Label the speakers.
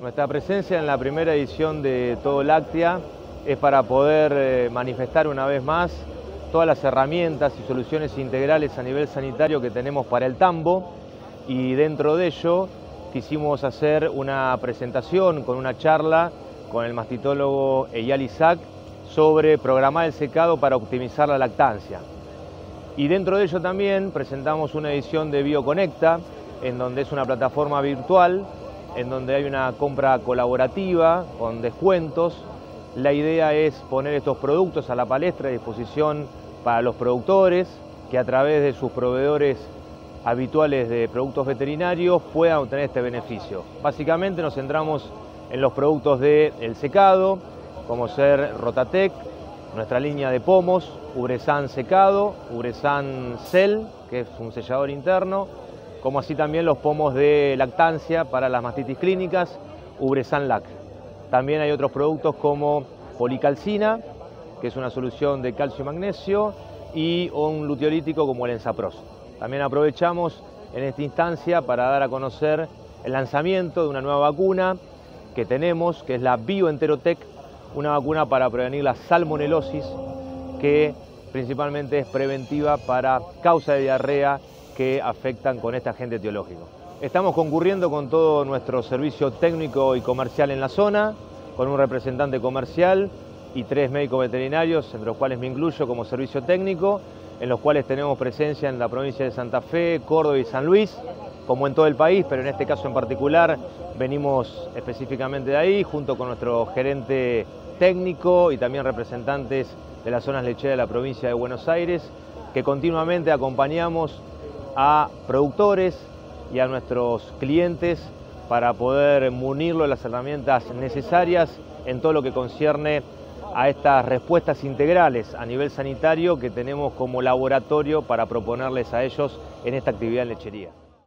Speaker 1: Nuestra presencia en la primera edición de Todo Láctea es para poder eh, manifestar una vez más todas las herramientas y soluciones integrales a nivel sanitario que tenemos para el tambo y dentro de ello quisimos hacer una presentación con una charla con el mastitólogo Eyal Isaac sobre programar el secado para optimizar la lactancia. Y dentro de ello también presentamos una edición de BioConecta, en donde es una plataforma virtual, en donde hay una compra colaborativa con descuentos. La idea es poner estos productos a la palestra a disposición para los productores, que a través de sus proveedores habituales de productos veterinarios puedan obtener este beneficio. Básicamente nos centramos en los productos del secado, como ser Rotatec, nuestra línea de pomos, Ubresan secado, Ubresan Cell, que es un sellador interno, como así también los pomos de lactancia para las mastitis clínicas, Ubresan Lac. También hay otros productos como policalcina, que es una solución de calcio y magnesio, y un luteolítico como el Ensapros. También aprovechamos en esta instancia para dar a conocer el lanzamiento de una nueva vacuna que tenemos, que es la BioEnterotec, una vacuna para prevenir la salmonelosis, que principalmente es preventiva para causa de diarrea que afectan con este agente etiológico. Estamos concurriendo con todo nuestro servicio técnico y comercial en la zona, con un representante comercial y tres médicos veterinarios, entre los cuales me incluyo como servicio técnico, en los cuales tenemos presencia en la provincia de Santa Fe, Córdoba y San Luis, como en todo el país, pero en este caso en particular venimos específicamente de ahí, junto con nuestro gerente técnico y también representantes de las zonas lecheras de la provincia de Buenos Aires, que continuamente acompañamos a productores y a nuestros clientes para poder munirlo de las herramientas necesarias en todo lo que concierne a estas respuestas integrales a nivel sanitario que tenemos como laboratorio para proponerles a ellos en esta actividad en lechería.